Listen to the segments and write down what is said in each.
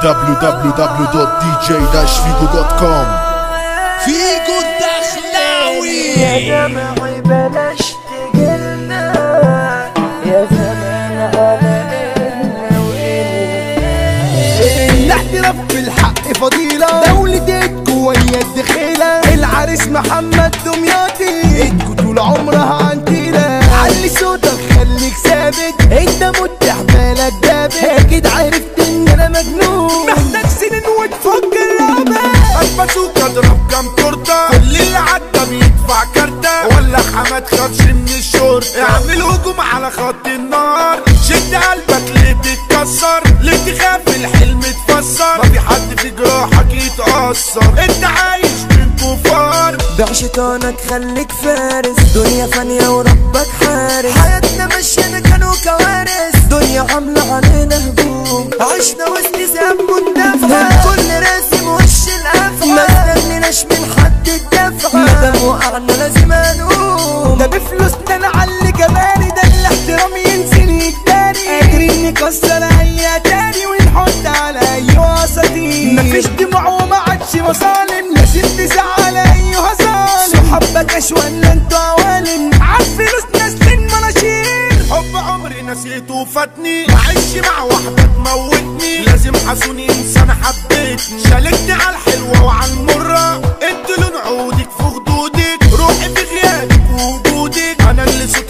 www.dj-figo.com فيكو الدخلاوي يا دمعي بلاش تقلنا يا زمان وإلنا الاعتراف بالحق فضيلة. دولتك ويا الدخيلة العريس محمد دمياطي. ايدكوا طول عمرها حماد خدش من الشرطه اعمل هجوم على خط النار. شد قلبك ليه تتكسر ليه تخاف الحلم تفسر ما في حد في جراحك يتأثر. انت عايش بين كفار. بيع شيطانك خليك فارس. دنيا فانية وربك حارس. حياتنا مشينا كانوا كوارث دنيا عاملة علينا هجوم عشنا وسط ذنب والدفع الكل راسم وش القفا ما استنيناش من حد الدفع. مادام وقعنا لازم انقوم ده بفلوسنا نعلي جمالي ده الاحترام ينزل يجداري قادرين نكسر اي اتاري ونحط على أي وسطي مفيش دموع وما عادش مظالم. لازم تزعل اي هزار صحابك اش ولا أنتوا عوالم. عالفلوس نازلين مناشير. حب عمري نسيته وفاتني معيش مع واحدة تموتني لازم حسوني انسان حبيتني. شالتني على الحلوة وعلى المرة. انت لون عودك في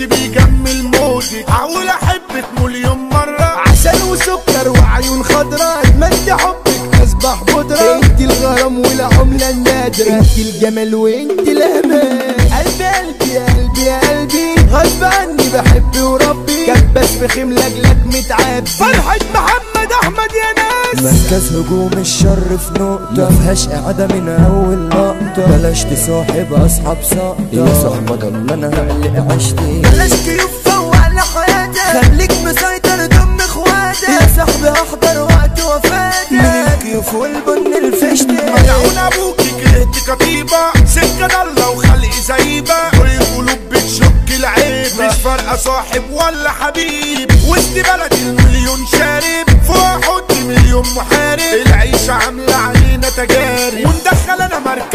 صوتي بيجمل مودك هقول أحبك مليون مرة. عسل وسكر وعيون خضراء اتمنى حبك اصبح بودرة انت الغرام والعملة النادرة. انت الجمال وانت الامان قلبي قلبي يا قلبي يا قلبي. غصب عني بحب وربي. كبس في خيم لاجلك متعب فرحة محمد أحمد يا ناس. مركز هجوم الشر في نقطة. مفيهاش قاعدة من أول لقطة بلاش تصاحب أصحاب سقطة يا صاحبة ضل أنا اللي عشتي بلاش كيوف فوق على حياتك. خليك مسيطر ضم إخواتك. يا صاحبي أحضر وقت وفاتك. من الكيوف والبن الفشتي ملعون ابوكي كرهت كتيبة. سكة ضلة وخلق زيبة. كل القلوب بتشك العيب. مش فارقة صاحب ولا حبيب. وسط بلد المليون شارب. فوق حط مليون محارب. العيشة عاملة علينا تجارب.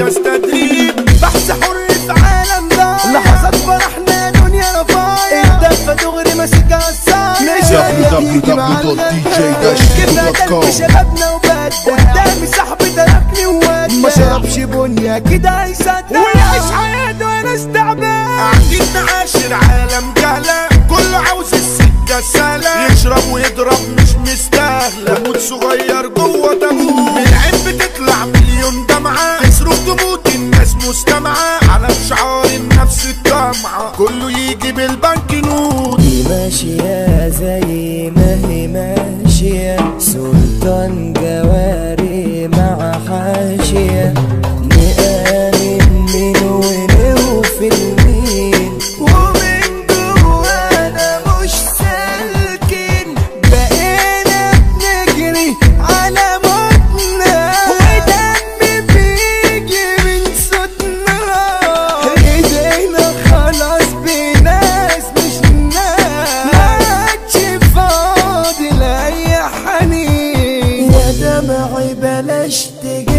مركز تدريب بحث حر في عالم ضايع لحظات فرحنا يا دنيا رفايع الدفة دغري ماسكها www.dj-figo.com شبابنا وبدا قدامي صاحبي تركني وودى ما شربش بنيا كده هيصدق. ويعيش حياته وأنا استعبان. قاعدين نعاشر عالم جهلة. كله عاوز السكة سهلة. يشرب ويضرب مش مستاهلة. موت صغير جوه الناس بلاش تجلنا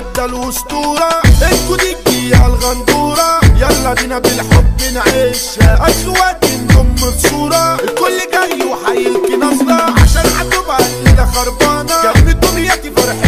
ده الأسطورة. أنتوا دي الجية الغندورة. يلا بينا بالحب نعيشها أخواتي نضم في صورة الكل جاي وحيلكي نظرة. عشان هتبقى الليلة خربانة. جنب دمياطي فرحته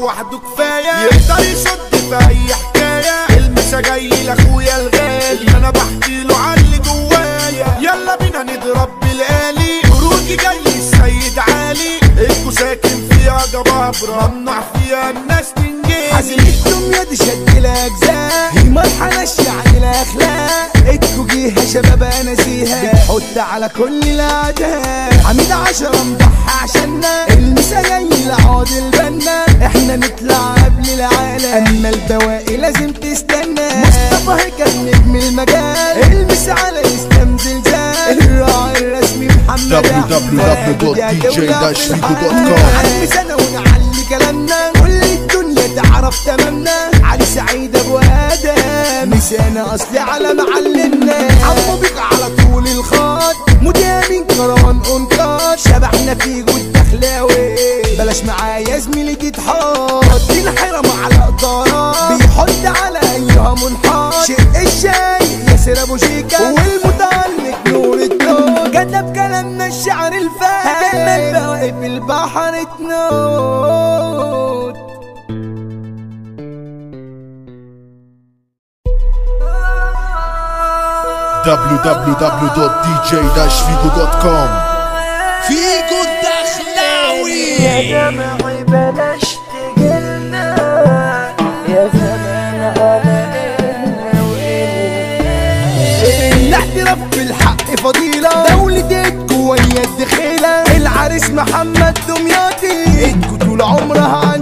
لوحده كفاية. يقدر يصد في أي حكاية. المسا جاي لاخويا الغالي. أنا بحكي له عن اللي جوايا. يلا بينا نضرب بالآلي. خروجي جاي السيد عالي. الكو ساكن فيها جبابره ممنوع فيها الناس تنجي عزيمه الدنيا دي شد الأجزاء. هي مرحله عن الأخلاق. ادكو جيها شباب أنا زيها. بتحط على كل الأعداء. عميد عشرة مضحى عشاننا. المسا جاي لعاد البيت. قبل العالم أما البواقي لازم تستنى. مصطفى هيكل نجم المجال. المس على اسلام زلزال الراعي الرسمي محمد www.dj-figo.com. علي سنة ونعلي كلامنا كل الدنيا تعرف تمامنا علي سعيد أبو آدم. نسانا اصلي على معلمنا. عمو بيك على طول الخط مدامين كروان أنكار. شبعنا في جود دخلاوي بلاش معايا زميلي تتحط www.dj-figo.com فيكو الدخلاوي. يا دمعي بلاش تجلنا يا زمان علينا الاعتراف بالحق فضيلة. دولتك ويا الدخيلة العريس محمد دمياطي. أنتوا طول عمرها